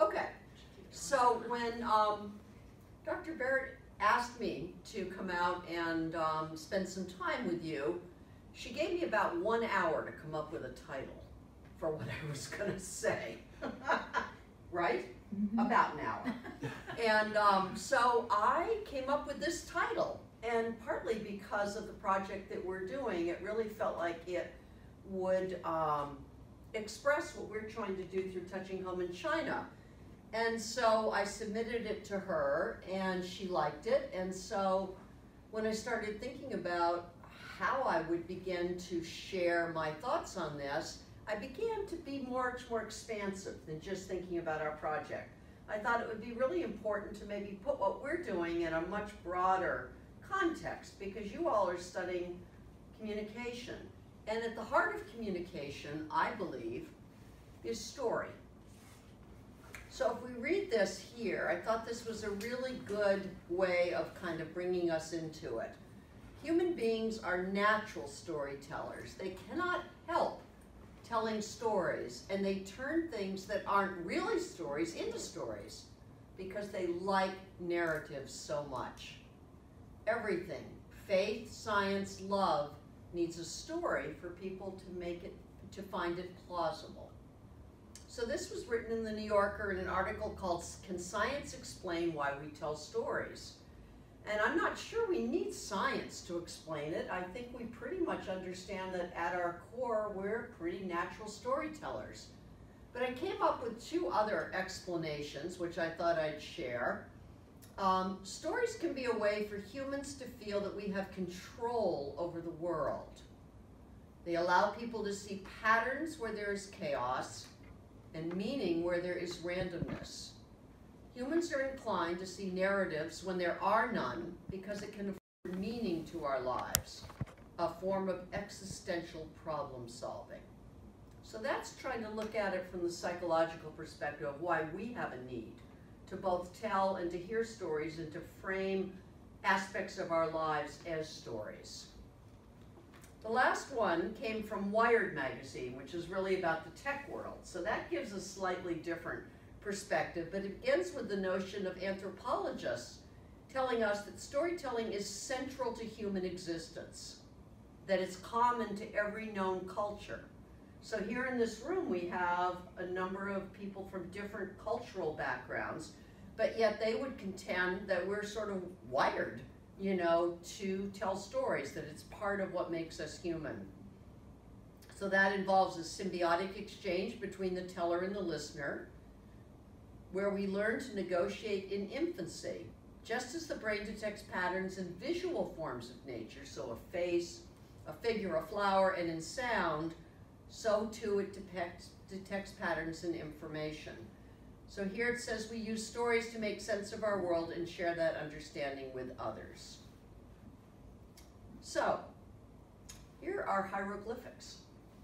Okay, so when um, Dr. Barrett asked me to come out and um, spend some time with you, she gave me about one hour to come up with a title for what I was going to say. right? Mm-hmm. About an hour. and um, so I came up with this title. And partly because of the project that we're doing, it really felt like it would um, express what we're trying to do through Touching Home in China. And so I submitted it to her and she liked it. And so when I started thinking about how I would begin to share my thoughts on this, I began to be much more expansive than just thinking about our project. I thought it would be really important to maybe put what we're doing in a much broader context because you all are studying communication. And at the heart of communication, I believe, is story. So if we read this here, I thought this was a really good way of kind of bringing us into it. Human beings are natural storytellers. They cannot help telling stories, and they turn things that aren't really stories into stories because they like narratives so much. Everything, faith, science, love, needs a story for people to make it, to find it plausible. So this was written in the New Yorker in an article called Can Science Explain Why We Tell Stories? And I'm not sure we need science to explain it. I think we pretty much understand that at our core, we're pretty natural storytellers. But I came up with two other explanations, which I thought I'd share. Um, stories can be a way for humans to feel that we have control over the world. They allow people to see patterns where there is chaos and meaning where there is randomness. Humans are inclined to see narratives when there are none because it can afford meaning to our lives, a form of existential problem solving. So that's trying to look at it from the psychological perspective of why we have a need to both tell and to hear stories and to frame aspects of our lives as stories. The last one came from Wired magazine, which is really about the tech world. So that gives a slightly different perspective, but it begins with the notion of anthropologists telling us that storytelling is central to human existence, that it's common to every known culture. So here in this room we have a number of people from different cultural backgrounds, but yet they would contend that we're sort of wired you know, to tell stories, that it's part of what makes us human. So that involves a symbiotic exchange between the teller and the listener, where we learn to negotiate in infancy, just as the brain detects patterns in visual forms of nature, so a face, a figure, a flower, and in sound, so too it depicts, detects patterns in information. So here it says we use stories to make sense of our world and share that understanding with others. So, here are hieroglyphics,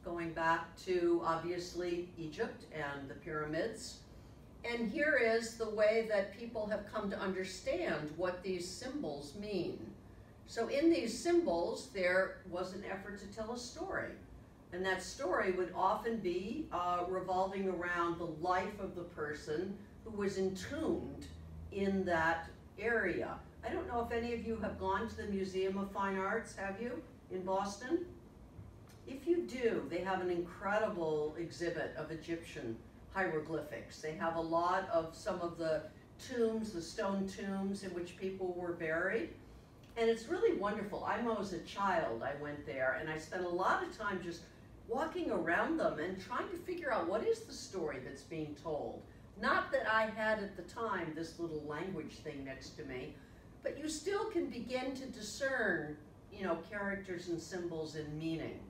going back to obviously Egypt and the pyramids. And here is the way that people have come to understand what these symbols mean. So in these symbols, there was an effort to tell a story. And that story would often be uh, revolving around the life of the person who was entombed in that area. I don't know if any of you have gone to the Museum of Fine Arts, have you, in Boston? If you do, they have an incredible exhibit of Egyptian hieroglyphics. They have a lot of some of the tombs, the stone tombs in which people were buried. And it's really wonderful. I know as a child I went there and I spent a lot of time just walking around them and trying to figure out what is the story that's being told. Not that I had at the time this little language thing next to me, but you still can begin to discern, you know, characters and symbols and meaning.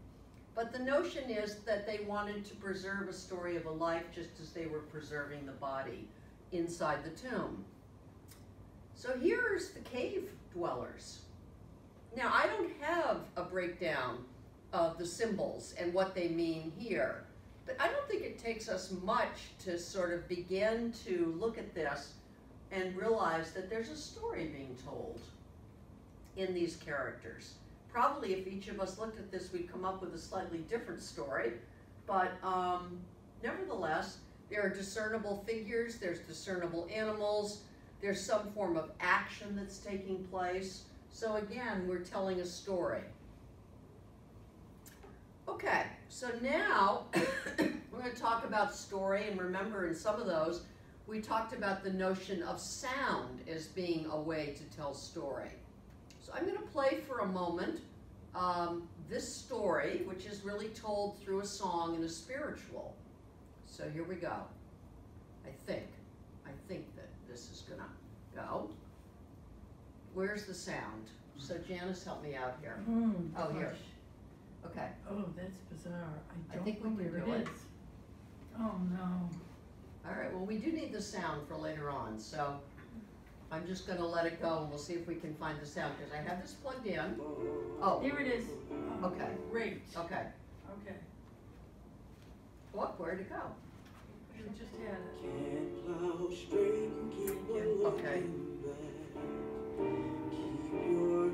But the notion is that they wanted to preserve a story of a life just as they were preserving the body inside the tomb. So here's the cave dwellers. Now I don't have a breakdown of the symbols and what they mean here. But I don't think it takes us much to sort of begin to look at this and realize that there's a story being told in these characters. Probably if each of us looked at this, we'd come up with a slightly different story. But um, nevertheless, There are discernible figures, there's discernible animals, there's some form of action that's taking place. So again, we're telling a story. Okay, so now we're going to talk about story, and remember in some of those, we talked about the notion of sound as being a way to tell story. So I'm going to play for a moment um, this story, which is really told through a song and a spiritual. So here we go. I think. I think that this is going to go. Where's the sound? So Janice, help me out here. Mm, Oh, here. Gosh. Okay. Oh, that's bizarre. I I don't think we know can where do it it. is. Oh, no. All right, well, we do need the sound for later on, so I'm just gonna let it go and we'll see if we can find the sound, because I have this plugged in. Oh, Here it is. Oh, Okay. Great. okay. Okay. What, where'd it go? We just had it. Can't plow straight and keep Yeah, looking okay. back. Keep your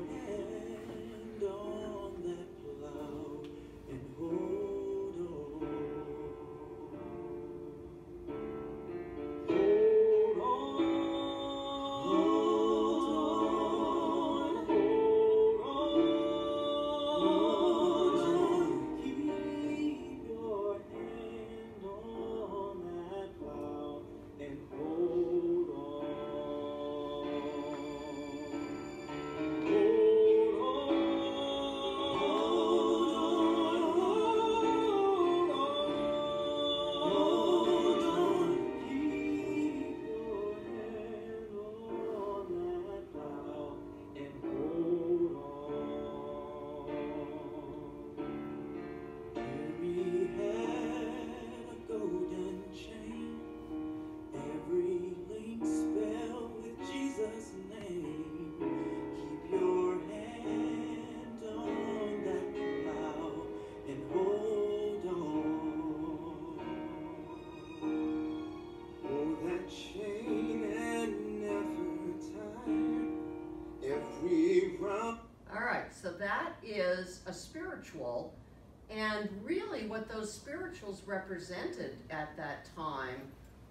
represented at that time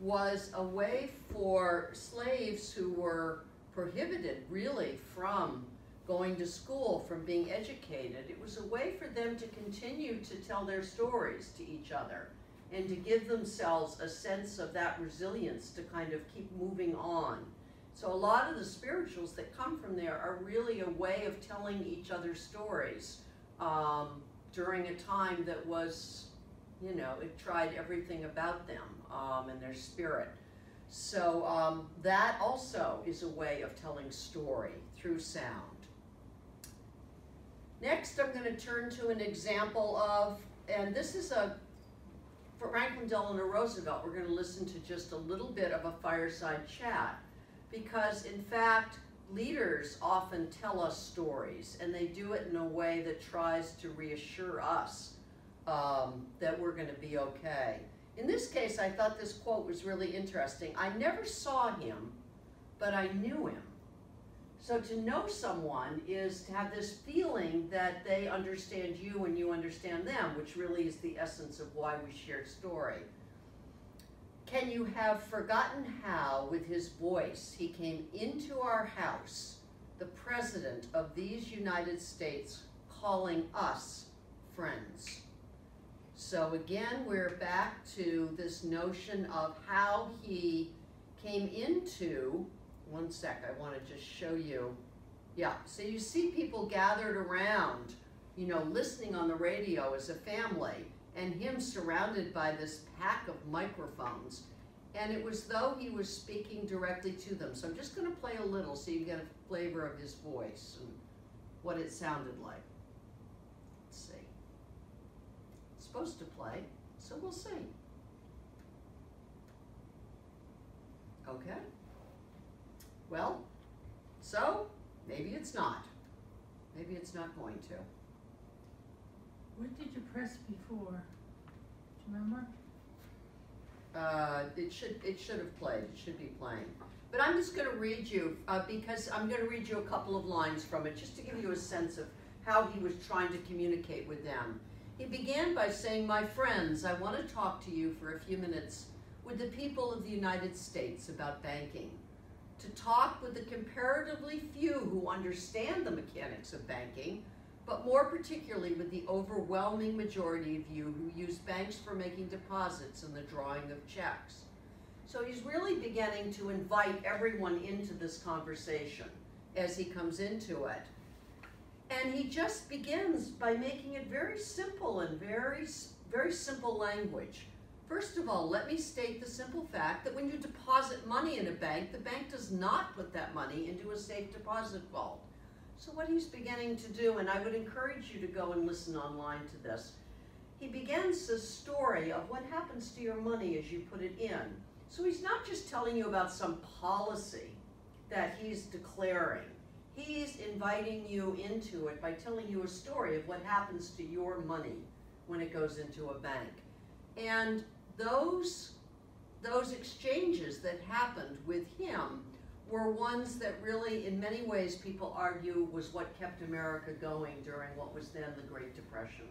was a way for slaves who were prohibited really from going to school, from being educated. It was a way for them to continue to tell their stories to each other and to give themselves a sense of that resilience to kind of keep moving on. So a lot of the spirituals that come from there are really a way of telling each other stories um, during a time that was, you know, it tried everything about them um, and their spirit. So um, that also is a way of telling story through sound. Next, I'm going to turn to an example of, and this is a for Franklin Delano Roosevelt. We're going to listen to just a little bit of a fireside chat because in fact leaders often tell us stories and they do it in a way that tries to reassure us um, that we're going to be okay. In this case i thought this quote was really interesting. I never saw him but i knew him. So to know someone is to have this feeling that they understand you and you understand them which really is the essence of why we share story. Can you have forgotten how, with his voice, he came into our house, the President of these United States, calling us friends? So again, we're back to this notion of how he came into, one sec, I want to just show you. Yeah, so you see people gathered around, you know, listening on the radio as a family and him surrounded by this pack of microphones. And it was though he was speaking directly to them. So I'm just going to play a little so you get a flavor of his voice and what it sounded like. Let's see. Supposed to play, so we'll see. Okay. Well, so maybe it's not. Maybe it's not going to. What did you press before? Do you remember? Uh, it should, it should have played, it should be playing. But I'm just gonna read you, uh, because I'm gonna read you a couple of lines from it, just to give you a sense of how he was trying to communicate with them. He began by saying, My friends, I wanna talk to you for a few minutes with the people of the United States about banking, to talk with the comparatively few who understand the mechanics of banking, but more particularly with the overwhelming majority of you who use banks for making deposits and the drawing of checks. So he's really beginning to invite everyone into this conversation as he comes into it. And he just begins by making it very simple and very, very simple language. First of all, let me state the simple fact that when you deposit money in a bank, the bank does not put that money into a safe deposit vault. So what he's beginning to do, and I would encourage you to go and listen online to this, he begins the story of what happens to your money as you put it in. So he's not just telling you about some policy that he's declaring. He's inviting you into it by telling you a story of what happens to your money when it goes into a bank. And those, those exchanges that happened with him were ones that really, in many ways, people argue was what kept America going during what was then the Great Depression.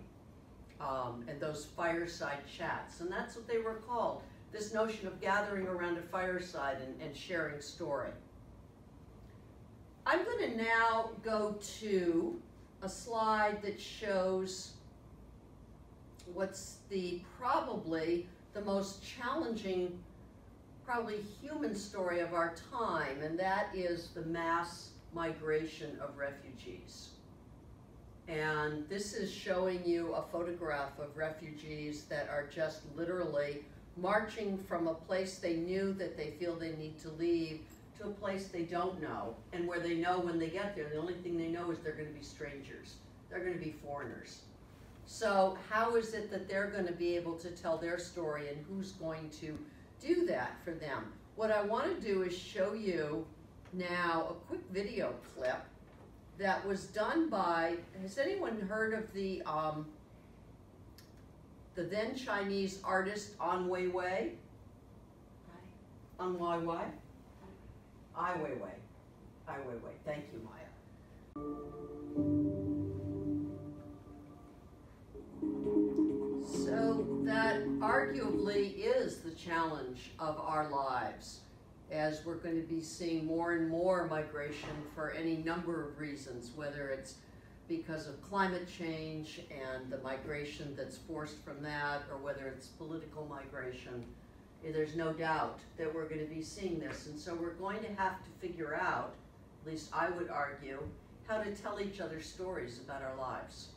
Um, and those fireside chats, and that's what they were called this notion of gathering around a fireside and, and sharing story. I'm going to now go to a slide that shows what's the probably the most challenging, probably human story of our time, and that is the mass migration of refugees. And this is showing you a photograph of refugees that are just literally marching from a place they knew that they feel they need to leave to a place they don't know, and where they know when they get there, the only thing they know is they're going to be strangers. They're going to be foreigners. So, how is it that they're going to be able to tell their story, and who's going to do that for them? What I want to do is show you now a quick video clip that was done by. Has anyone heard of the um, the then Chinese artist An Weiwei? An Weiwei? Ai Weiwei. Ai Weiwei. Thank you, Maya. So that arguably is the challenge of our lives as we're going to be seeing more and more migration for any number of reasons, whether it's because of climate change and the migration that's forced from that, or whether it's political migration. There's no doubt that we're going to be seeing this. And so we're going to have to figure out, at least I would argue, how to tell each other stories about our lives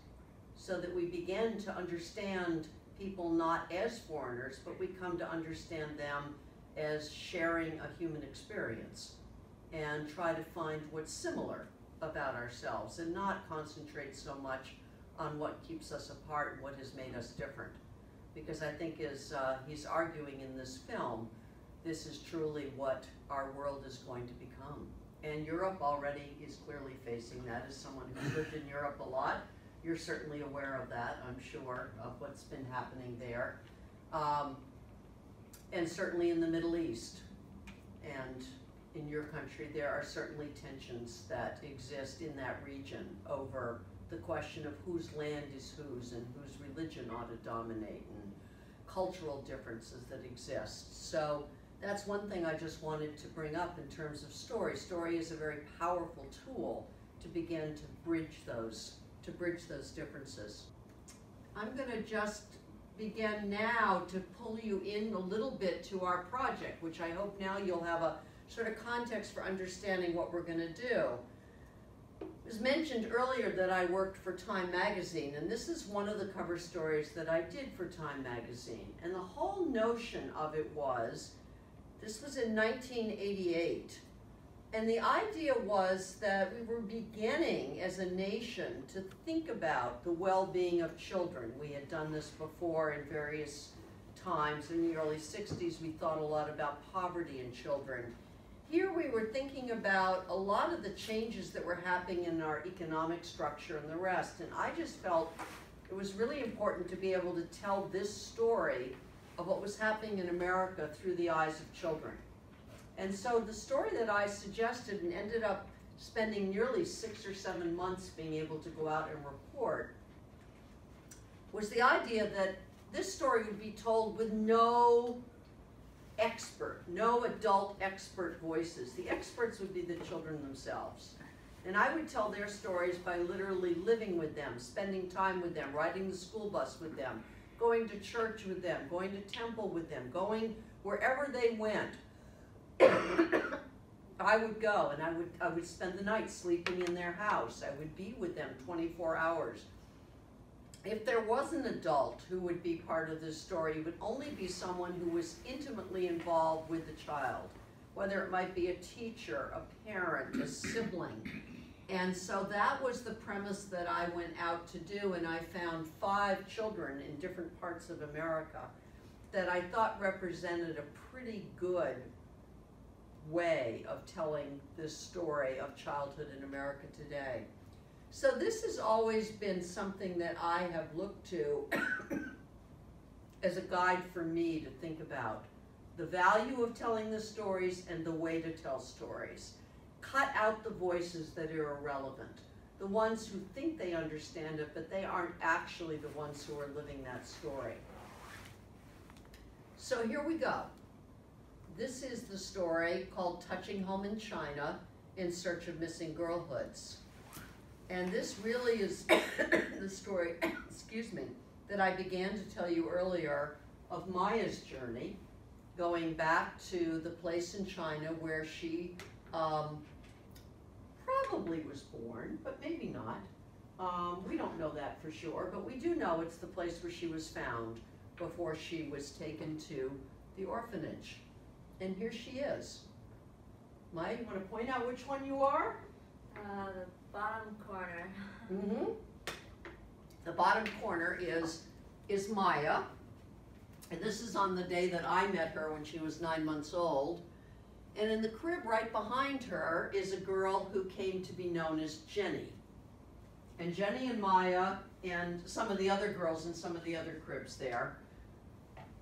so that we begin to understand people not as foreigners, but we come to understand them as sharing a human experience and try to find what's similar about ourselves and not concentrate so much on what keeps us apart and what has made us different. Because I think as uh, he's arguing in this film, this is truly what our world is going to become. And Europe already is clearly facing that. As someone who's lived in Europe a lot, you're certainly aware of that, I'm sure, of what's been happening there. Um, and certainly in the Middle East. And in your country, there are certainly tensions that exist in that region over the question of whose land is whose and whose religion ought to dominate and cultural differences that exist. So that's one thing I just wanted to bring up in terms of story. Story is a very powerful tool to begin to bridge those to bridge those differences. I'm going to just begin now to pull you in a little bit to our project, which I hope now you'll have a sort of context for understanding what we're going to do. It was mentioned earlier that I worked for Time Magazine, and this is one of the cover stories that I did for Time Magazine. And the whole notion of it was this was in 1988. And the idea was that we were beginning as a nation to think about the well being of children. We had done this before in various times. In the early 60s, we thought a lot about poverty in children. Here we were thinking about a lot of the changes that were happening in our economic structure and the rest. And I just felt it was really important to be able to tell this story of what was happening in America through the eyes of children. And so the story that I suggested and ended up spending nearly six or seven months being able to go out and report was the idea that this story would be told with no expert, no adult expert voices. The experts would be the children themselves. And I would tell their stories by literally living with them, spending time with them, riding the school bus with them, going to church with them, going to temple with them, going wherever they went. I would go and I would I would spend the night sleeping in their house. I would be with them 24 hours. If there was an adult who would be part of this story, it would only be someone who was intimately involved with the child, whether it might be a teacher, a parent, a sibling. And so that was the premise that I went out to do, and I found five children in different parts of America that I thought represented a pretty good way of telling this story of childhood in America today. So this has always been something that I have looked to as a guide for me to think about. The value of telling the stories and the way to tell stories. Cut out the voices that are irrelevant. The ones who think they understand it, but they aren't actually the ones who are living that story. So here we go. This is the story called Touching Home in China in Search of Missing Girlhoods. And this really is the story, excuse me, that I began to tell you earlier of Maya's journey, going back to the place in China where she um, probably was born, but maybe not. Um, we don't know that for sure, but we do know it's the place where she was found before she was taken to the orphanage. And here she is. Maya, you want to point out which one you are? Uh, bottom corner. Mm-hmm. The bottom corner is is Maya, and this is on the day that I met her when she was nine months old. And in the crib right behind her is a girl who came to be known as Jenny. And Jenny and Maya and some of the other girls in some of the other cribs there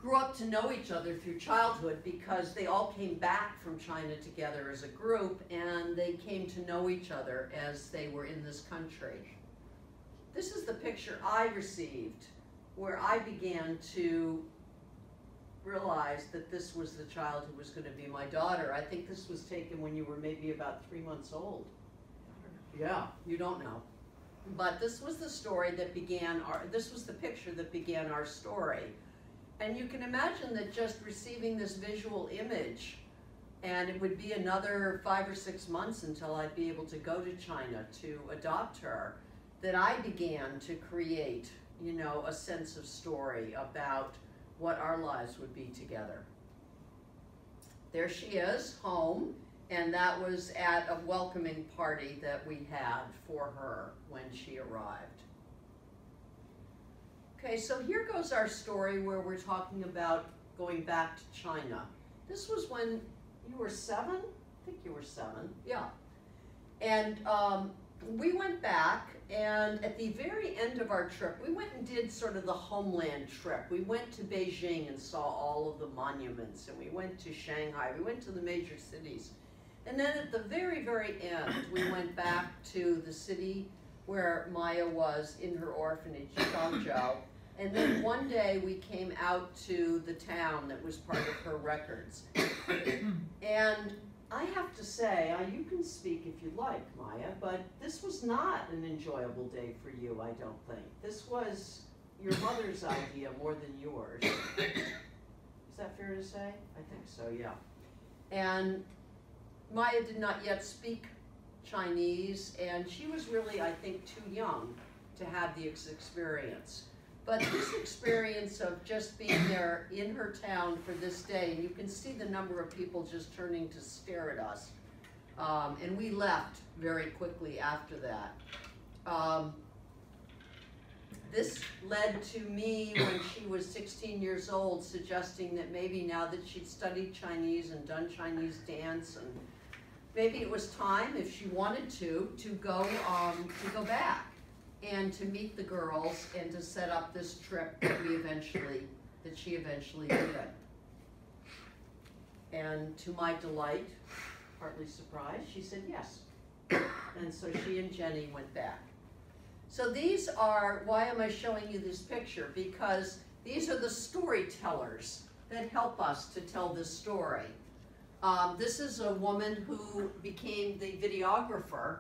grew up to know each other through childhood because they all came back from China together as a group and they came to know each other as they were in this country. This is the picture I received where I began to realize that this was the child who was going to be my daughter. I think this was taken when you were maybe about three months old. Yeah, you don't know. But this was the story that began our, this was the picture that began our story. And you can imagine that just receiving this visual image, and it would be another five or six months until I'd be able to go to China to adopt her, that I began to create, you know, a sense of story about what our lives would be together. There she is, home, and that was at a welcoming party that we had for her when she arrived. Okay, so here goes our story where we're talking about going back to China. This was when you were seven? I think you were seven, yeah. And um, we went back, and at the very end of our trip, we went and did sort of the homeland trip. We went to Beijing and saw all of the monuments, and we went to Shanghai, we went to the major cities. And then at the very, very end, we went back to the city where Maya was in her orphanage, Changzhou. And then one day we came out to the town that was part of her records. And I have to say, uh, you can speak if you like, Maya, but this was not an enjoyable day for you, I don't think. This was your mother's idea more than yours. Is that fair to say? I think so, yeah. And Maya did not yet speak Chinese, and she was really, I think, too young to have the ex- experience. But this experience of just being there in her town for this day, and you can see the number of people just turning to stare at us. Um, and we left very quickly after that. Um, this led to me when she was 16 years old suggesting that maybe now that she'd studied Chinese and done Chinese dance and maybe it was time if she wanted to to go um, to go back and to meet the girls and to set up this trip that we eventually that she eventually did. And to my delight, partly surprised, she said yes. And so she and Jenny went back. So these are, why am I showing you this picture? Because these are the storytellers that help us to tell this story. Um, this is a woman who became the videographer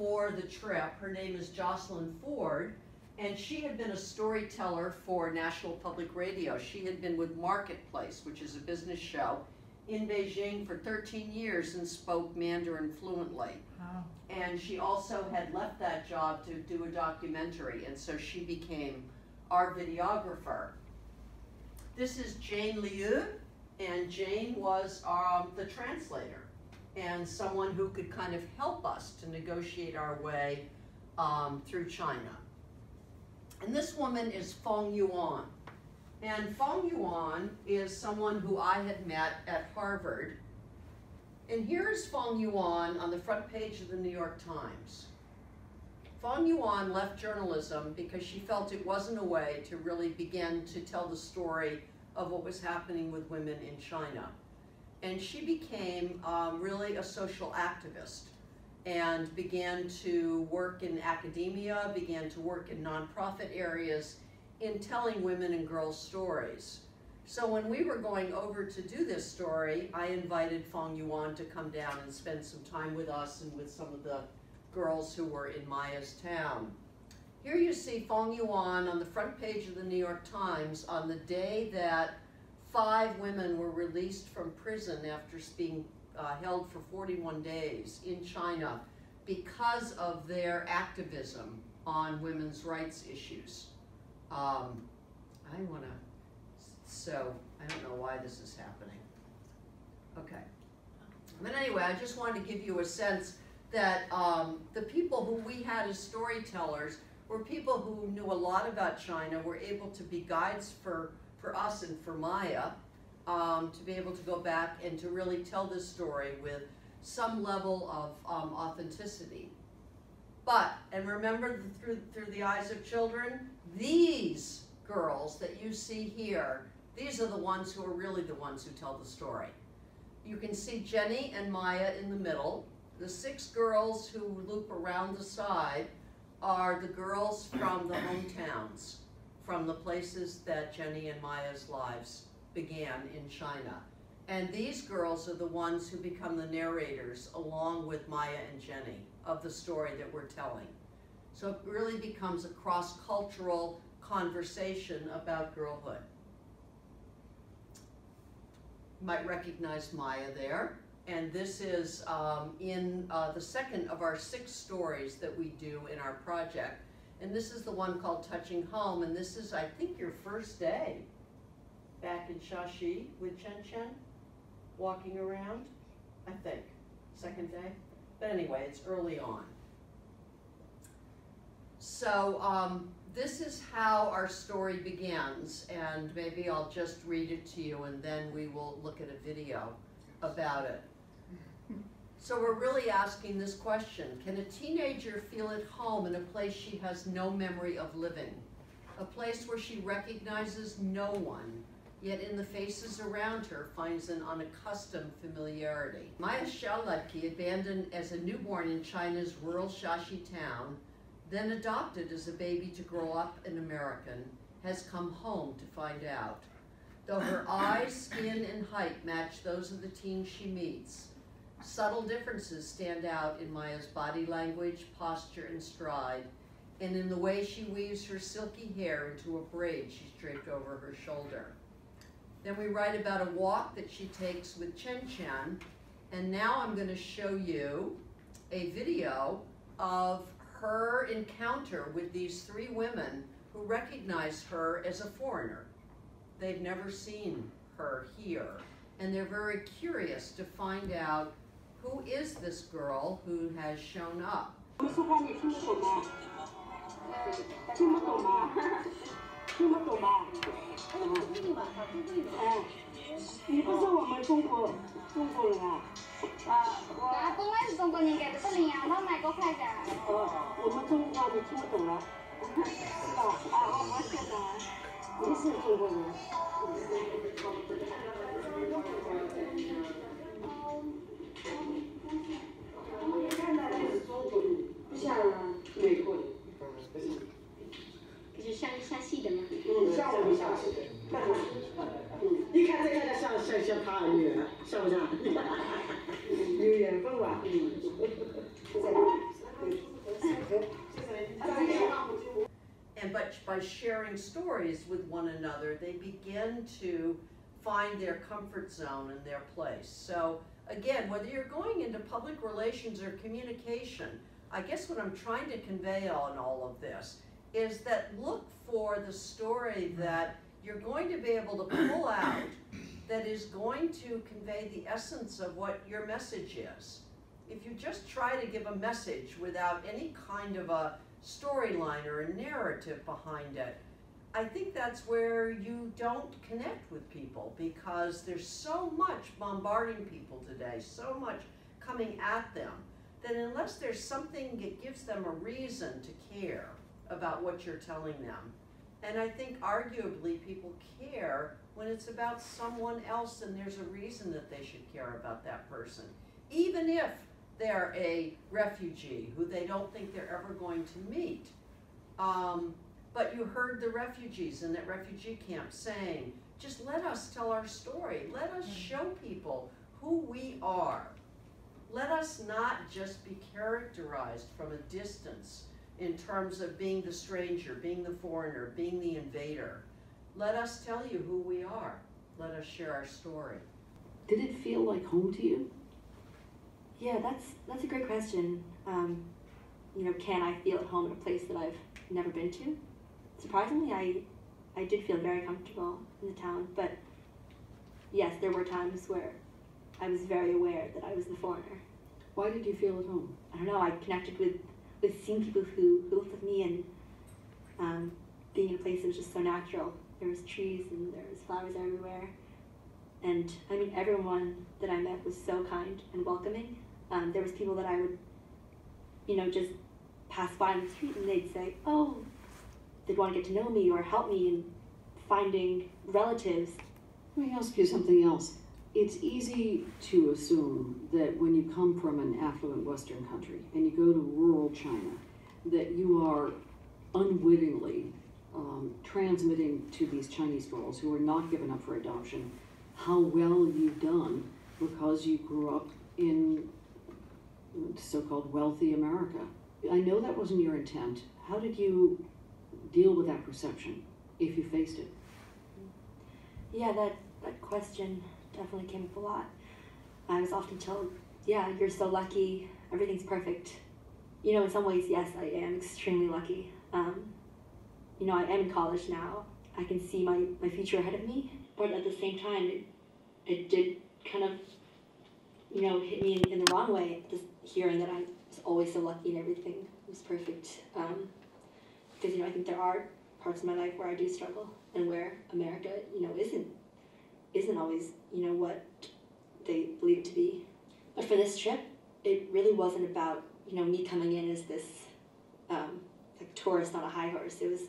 for the trip. Her name is Jocelyn Ford, and she had been a storyteller for National Public Radio. She had been with Marketplace, which is a business show, in Beijing for 13 years and spoke Mandarin fluently. Wow. And she also had left that job to do a documentary, and so she became our videographer. This is Jane Liu, and Jane was um, the translator and someone who could kind of help us to negotiate our way um, through China. And this woman is Feng Yuan. And Feng Yuan is someone who I had met at Harvard. And here's Feng Yuan on the front page of the New York Times. Feng Yuan left journalism because she felt it wasn't a way to really begin to tell the story of what was happening with women in China. And she became um, really a social activist and began to work in academia, began to work in nonprofit areas in telling women and girls stories. So when we were going over to do this story, I invited Feng Yuan to come down and spend some time with us and with some of the girls who were in Maya's town. Here you see Feng Yuan on the front page of the New York Times on the day that five women were released from prison after being uh, held for 41 days in China because of their activism on women's rights issues. Um, I want to, so I don't know why this is happening. Okay. But anyway, I just wanted to give you a sense that um, the people who we had as storytellers were people who knew a lot about China, were able to be guides for, for us and for Maya, um, to be able to go back and to really tell this story with some level of um, authenticity. But, and remember through, through the eyes of children, these girls that you see here, these are the ones who are really the ones who tell the story. You can see Jenny and Maya in the middle. The six girls who loop around the side are the girls from the hometowns, from the places that Jenny and Maya's lives began in China. And these girls are the ones who become the narrators along with Maya and Jenny of the story that we're telling. So it really becomes a cross-cultural conversation about girlhood. You might recognize Maya there. And this is um, in uh, the second of our six stories that we do in our project. And this is the one called Touching Home. And this is, I think, your first day back in Shashi with Chen Chen, walking around, I think, second day. But anyway, it's early on. So um, this is how our story begins, and maybe I'll just read it to you and then we will look at a video about it. So we're really asking this question, can a teenager feel at home in a place she has no memory of living? A place where she recognizes no one, yet in the faces around her finds an unaccustomed familiarity. Maya Xiaolatke, abandoned as a newborn in China's rural Shashi town, then adopted as a baby to grow up an American, has come home to find out. Though her eyes, skin, and height match those of the teens she meets, subtle differences stand out in Maya's body language, posture, and stride, and in the way she weaves her silky hair into a braid she's draped over her shoulder. Then we write about a walk that she takes with Chen Chen, and now I'm going to show you a video of her encounter with these three women who recognize her as a foreigner. They've never seen her here, and they're very curious to find out who is this girl who has shown up. 不像美国的。就是山山系的嘛。嗯，像我们相似的，看着，嗯，一看这 在先怕女儿，像不像？有缘分吧？嗯。And but by sharing stories with one another, they begin to find their comfort zone and their place. So again, whether you're going into public relations or communication, I guess what I'm trying to convey on all of this is that look for the story that you're going to be able to pull out that is going to convey the essence of what your message is. If you just try to give a message without any kind of a storyline or a narrative behind it, I think that's where you don't connect with people because there's so much bombarding people today, so much coming at them, that unless there's something that gives them a reason to care about what you're telling them, and I think arguably people care when it's about someone else and there's a reason that they should care about that person. Even if they're a refugee who they don't think they're ever going to meet. Um, but you heard the refugees in that refugee camp saying, just let us tell our story. Let us show people who we are. Let us not just be characterized from a distance in terms of being the stranger, being the foreigner, being the invader. Let us tell you who we are. Let us share our story. Did it feel like home to you? Yeah, that's that's a great question. Um, you know, can I feel at home in a place that I've never been to? Surprisingly, I I did feel very comfortable in the town, but yes, there were times where I was very aware that I was the foreigner. Why did you feel at home? I don't know. I connected with with seeing people who who looked like me and um, being in a place that was just so natural. There was trees and there was flowers everywhere, and I mean everyone that I met was so kind and welcoming. Um, there was people that I would, you know, just pass by on the street and they'd say, "Oh," they'd want to get to know me or help me in finding relatives. Let me ask you something else. It's easy to assume that when you come from an affluent Western country and you go to rural China, that you are unwittingly um, transmitting to these Chinese girls who are not given up for adoption how well you've done because you grew up in so-called wealthy America. I know that wasn't your intent. How did you deal with that perception if you faced it? Yeah, that that question definitely came up a lot. I was often told, "Yeah, you're so lucky. Everything's perfect." You know, in some ways, yes, I am extremely lucky. Um, you know, I am in college now. I can see my, my future ahead of me, but at the same time, it, it did kind of, you know, hit me in, in the wrong way. Just hearing that I was always so lucky and everything was perfect. Um, because you know, I think there are parts of my life where I do struggle and where America, you know, isn't isn't always, you know, what they believe it to be. But for this trip, it really wasn't about, you know, me coming in as this um, like tourist on a high horse. It was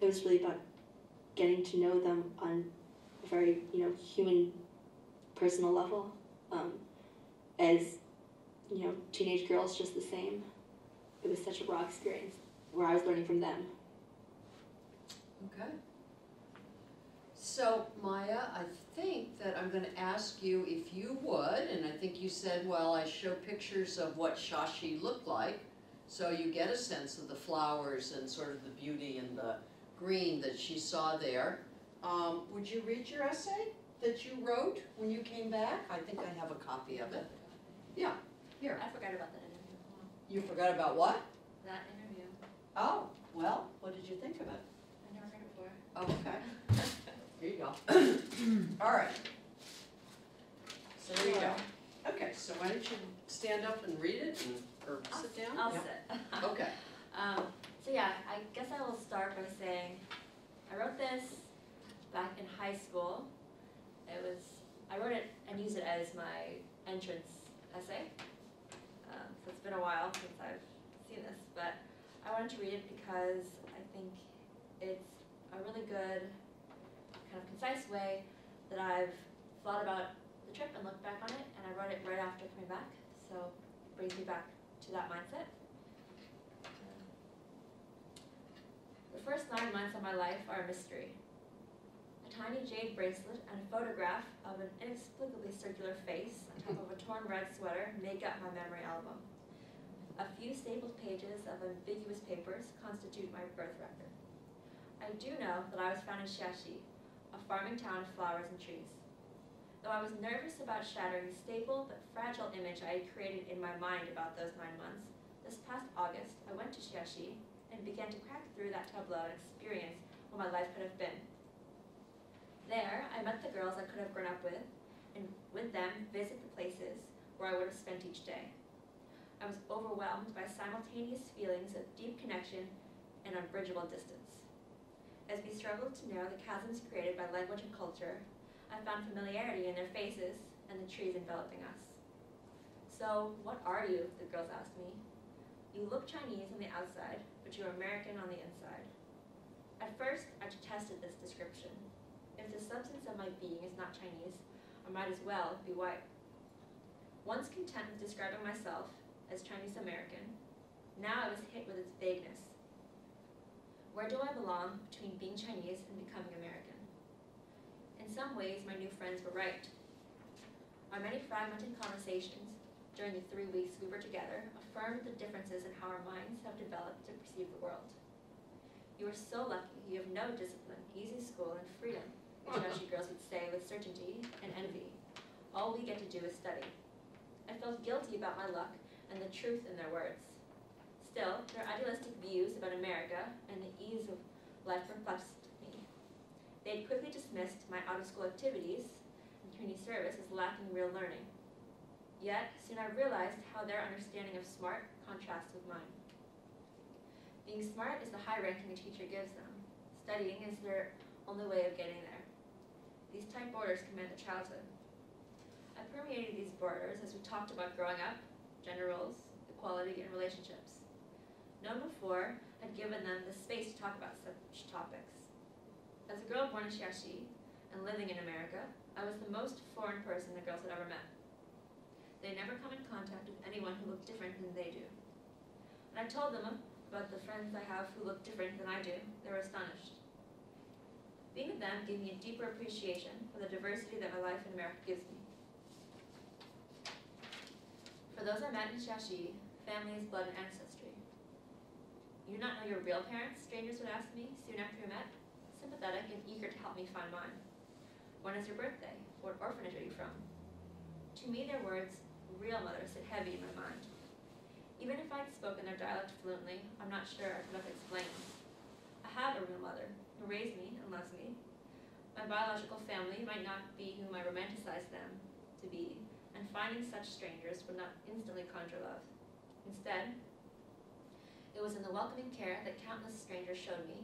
it was really about getting to know them on a very, you know, human personal level. Um, as, you know, teenage girls just the same. It was such a raw experience where I was learning from them. Okay. So Maya, I think that I'm gonna ask you if you would, and I think you said, well, I show pictures of what Shashi looked like. So you get a sense of the flowers and sort of the beauty and the green that she saw there. Um, would you read your essay that you wrote when you came back? I think I have a copy of it. Yeah, here. I forgot about that interview. You forgot about what? That interview. Oh, well, what did you think of it? I never heard it before. Okay. Here you go. All right. So there you go. Okay, so why don't you stand up and read it and, or I'll sit down? I'll Yep. sit. Okay. Um, so yeah, I guess I will start by saying I wrote this back in high school. It was I wrote it and used it as my entrance essay. Um, so it's been a while since I've seen this, but I wanted to read it because I think it's a really good kind of concise way that I've thought about the trip and looked back on it, and I wrote it right after coming back, so it brings me back to that mindset. The first nine months of my life are a mystery. A tiny jade bracelet and a photograph of an inexplicably circular face on top of a torn red sweater make up my memory album. A few stapled pages of ambiguous papers constitute my birth record. I do know that I was found in Shashi, a farming town of flowers and trees. Though I was nervous about shattering the stable but fragile image I had created in my mind about those nine months, this past August I went to Shashi and began to crack through that tableau and experience what my life could have been. There, I met the girls I could have grown up with, and with them visit the places where I would have spent each day. I was overwhelmed by simultaneous feelings of deep connection and unbridgeable distance. As we struggled to narrow the chasms created by language and culture, I found familiarity in their faces and the trees enveloping us. So, what are you? The girls asked me. You look Chinese on the outside, but you're American on the inside. At first, I detested this description. If the substance of my being is not Chinese, I might as well be white. Once content with describing myself as Chinese American, now I was hit with its vagueness. Where do I belong between being Chinese and becoming American? In some ways, my new friends were right. Our many fragmented conversations during the three weeks we were together affirmed the differences in how our minds have developed to perceive the world. You are so lucky you have no discipline, easy school, and freedom which International girls would say with certainty and envy. All we get to do is study. I felt guilty about my luck and the truth in their words. Still, their idealistic views about America and the ease of life perplexed me. They had quickly dismissed my out-of-school activities and community service as lacking real learning. Yet, soon I realized how their understanding of smart contrasts with mine. Being smart is the high ranking a teacher gives them. Studying is their only way of getting there. These tight borders command a childhood. I permeated these borders as we talked about growing up, gender roles, equality, and relationships. No one before had given them the space to talk about such topics. As a girl born in Shashi and living in America, I was the most foreign person the girls had ever met. They never come in contact with anyone who looked different than they do. When I told them about the friends I have who look different than I do, they were astonished. Being with them gave me a deeper appreciation for the diversity that my life in America gives me. For those I met in Shashi, family is blood and ancestry. You not know your real parents, strangers would ask me soon after we met, sympathetic and eager to help me find mine. When is your birthday? What orphanage are you from? To me, their words, real mother, sit heavy in my mind. Even if I'd spoken their dialect fluently, I'm not sure I could have explained. I have a real mother, who raised me and loves me. My biological family might not be whom I romanticize them to be, and finding such strangers would not instantly conjure love. Instead, it was in the welcoming care that countless strangers showed me,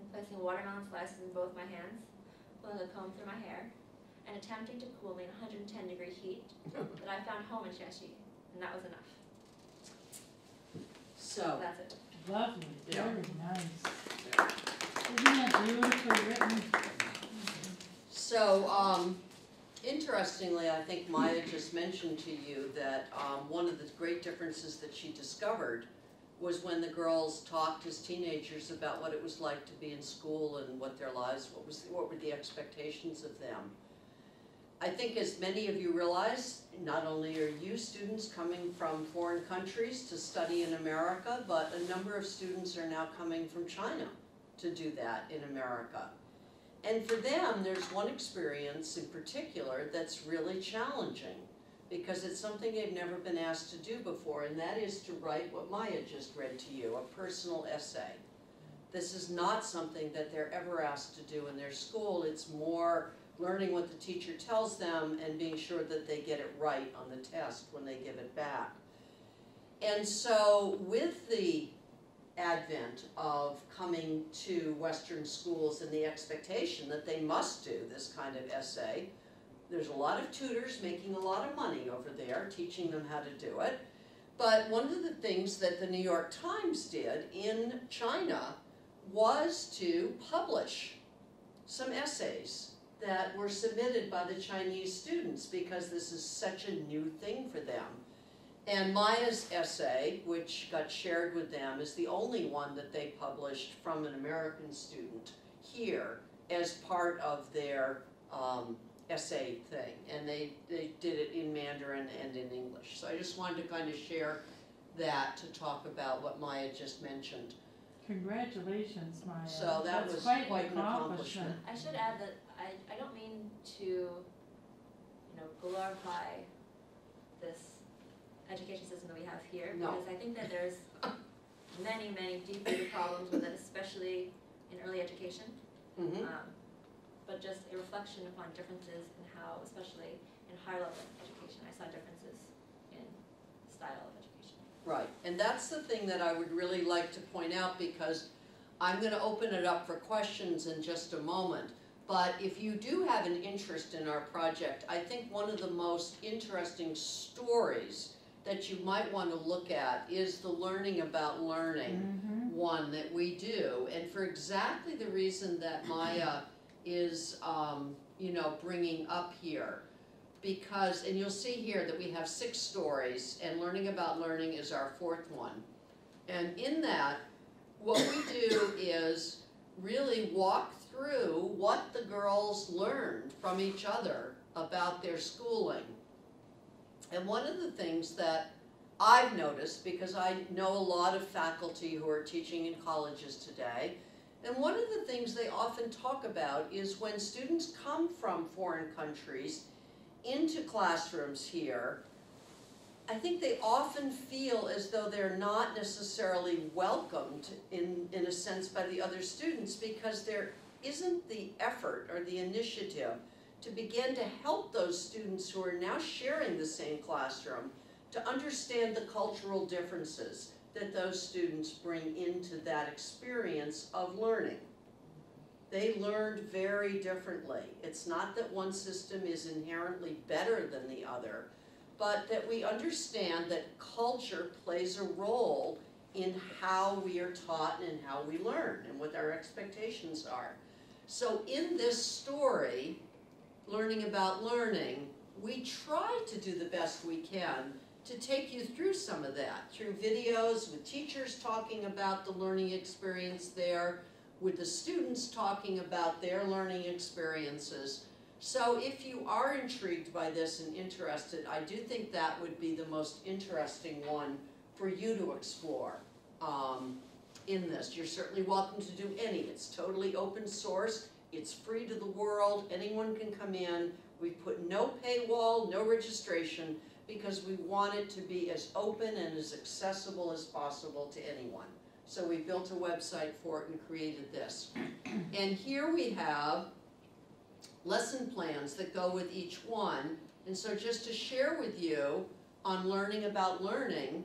in placing watermelon slices in both my hands, pulling a comb through my hair, and attempting to cool me in 110 degree heat, that I found home in Shashi, and that was enough. So, That's it. Lovely, Yeah. very nice. Isn't that beautifully written? so, um, interestingly, I think Maya just mentioned to you that, um, one of the great differences that she discovered was when the girls talked as teenagers about what it was like to be in school and what their lives, what was, what were the expectations of them. I think as many of you realize, not only are you students coming from foreign countries to study in America, but a number of students are now coming from China to do that in America. And for them, there's one experience in particular that's really challenging because it's something they've never been asked to do before, and that is to write what Maya just read to you, a personal essay. This is not something that they're ever asked to do in their school, it's more learning what the teacher tells them and being sure that they get it right on the test when they give it back. And so with the advent of coming to Western schools and the expectation that they must do this kind of essay, there's a lot of tutors making a lot of money over there, teaching them how to do it. But one of the things that the New York Times did in China was to publish some essays that were submitted by the Chinese students because this is such a new thing for them. And Maya's essay, which got shared with them, is the only one that they published from an American student here as part of their, um, essay thing, and they, they did it in Mandarin and in English. So I just wanted to kind of share that to talk about what Maya just mentioned. Congratulations, Maya. So that That's was quite quite an an accomplishment. accomplishment. I should add that I, I don't mean to, you know, glorify this education system that we have here. No. Because I think that there's many, many deep-rooted problems with it, especially in early education. Mhm. Um, but just a reflection upon differences in how, especially in higher level education, I saw differences in style of education. Right, and that's the thing that I would really like to point out because I'm gonna open it up for questions in just a moment. But if you do have an interest in our project, I think one of the most interesting stories that you might wanna look at is the learning about learning Mhm. one that we do, and for exactly the reason that Maya is, um, you know, bringing up here. Because, and you'll see here that we have six stories, and learning about learning is our fourth one. And in that, what we do is really walk through what the girls learned from each other about their schooling. And one of the things that I've noticed, because I know a lot of faculty who are teaching in colleges today, and one of the things they often talk about is when students come from foreign countries into classrooms here, I think they often feel as though they're not necessarily welcomed in, in a sense by the other students because there isn't the effort or the initiative to begin to help those students who are now sharing the same classroom to understand the cultural differences that those students bring into that experience of learning. They learned very differently. It's not that one system is inherently better than the other, but that we understand that culture plays a role in how we are taught and how we learn and what our expectations are. So in this story, learning about learning, we try to do the best we can to take you through some of that, through videos with teachers talking about the learning experience there, with the students talking about their learning experiences. So if you are intrigued by this and interested, I do think that would be the most interesting one for you to explore um, in this. You're certainly welcome to do any, it's totally open source, it's free to the world, anyone can come in. We've put no paywall, no registration, because we want it to be as open and as accessible as possible to anyone. So we built a website for it and created this. And here we have lesson plans that go with each one. And so just to share with you on learning about learning,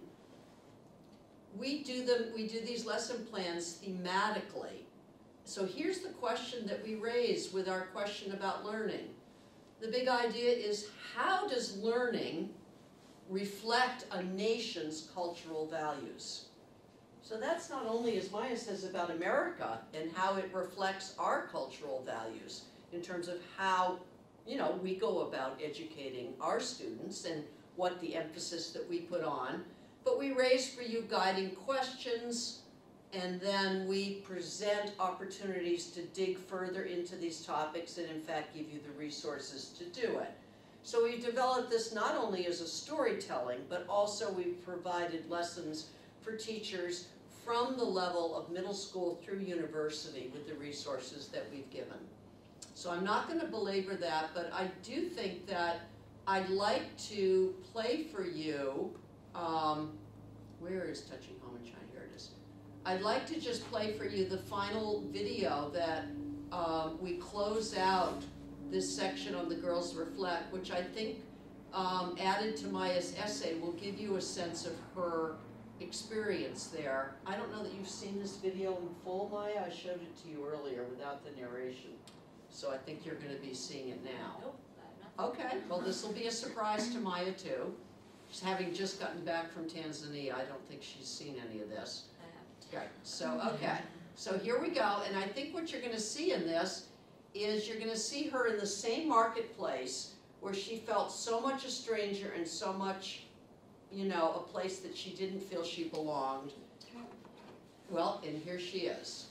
we do them, we do these lesson plans thematically. So here's the question that we raise with our question about learning. The big idea is how does learning reflect a nation's cultural values? So that's not only, as Maya says, about America and how it reflects our cultural values in terms of how, you know, we go about educating our students and what the emphasis that we put on. But we raise for you guiding questions and then we present opportunities to dig further into these topics and in fact give you the resources to do it. So we've developed this not only as a storytelling, but also we've provided lessons for teachers from the level of middle school through university with the resources that we've given. So I'm not gonna belabor that, but I do think that I'd like to play for you, um, where is Touching Home in China? Here it is. I'd like to just play for you the final video that, um, we close out this section on the Girls Reflect, which I think, um, added to Maya's essay will give you a sense of her experience there. I don't know that you've seen this video in full, Maya, I showed it to you earlier without the narration. So I think you're gonna be seeing it now. Nope, not. Okay, well, this will be a surprise to Maya too. She's having just gotten back from Tanzania, I don't think she's seen any of this. I haven't. Right, so, okay, so here we go, and I think what you're gonna see in this is you're gonna see her in the same marketplace where she felt so much a stranger and so much, you know, a place that she didn't feel she belonged. Well, and here she is.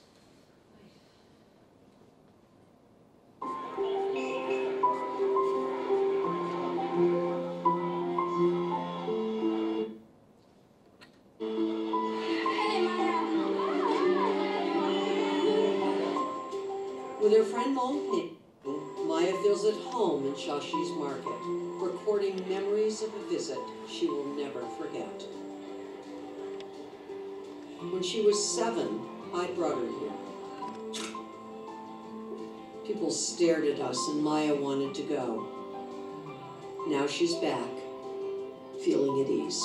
Feels at home in Shashi's market, recording memories of a visit she will never forget. When she was seven, I brought her here. People stared at us and Maya wanted to go. Now she's back, feeling at ease.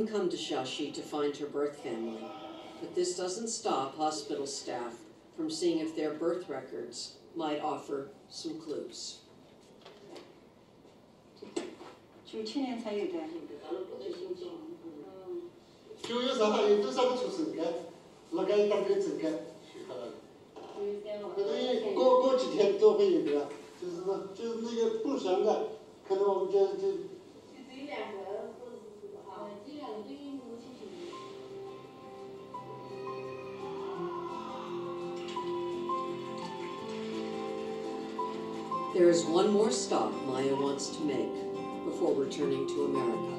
didn't come to Shashi to find her birth family, but this doesn't stop hospital staff from seeing if their birth records might offer some clues. 九七年才有的。九月三号有多少个出生的？那个当天整个去好了。可能过过几天都会有的，就是说就是那个不详的，可能我们就就。 There is one more stop Maya wants to make before returning to America.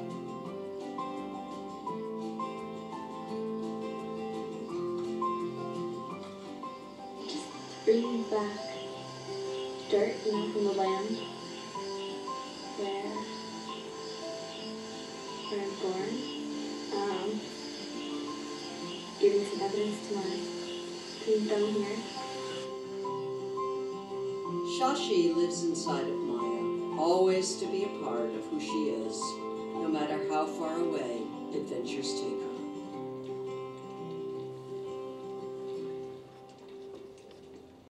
Bringing back dirt, you know, from the land where where I'm born. Um, giving some evidence to my kingdom here. Shashi lives inside of Maya, always to be a part of who she is, no matter how far away adventures take her.